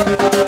Pero